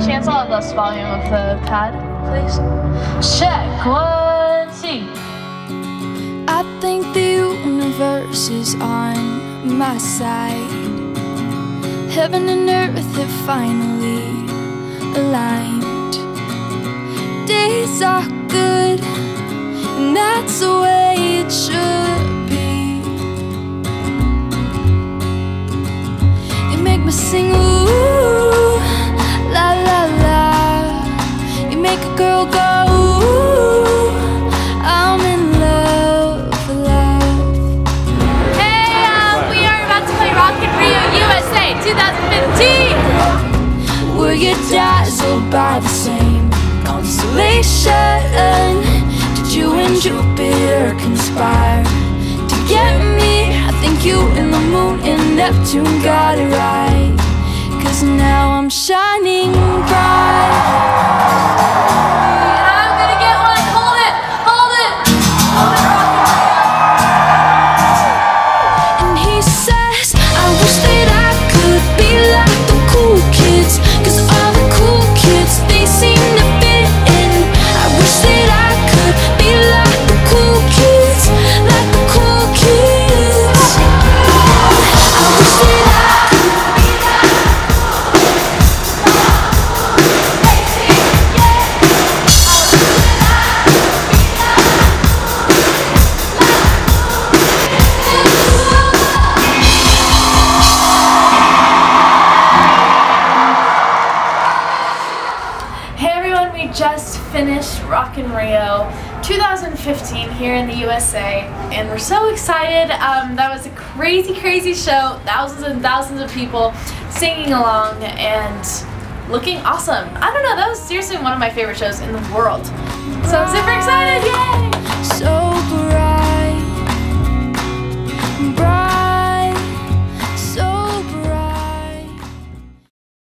to cancel out less volume of the pad, please? Check, one, two. I think the universe is on my side. Heaven and earth have finally Were you dazzled by the same constellation? Did you and Jupiter conspire to get me? I think you and the moon and Neptune got it right. Cause now I'm shining finished Rock in Rio 2015 here in the USA, and we're so excited. Um, that was a crazy, crazy show. Thousands and thousands of people singing along and looking awesome. I don't know, that was seriously one of my favorite shows in the world. So I'm super excited! Yay!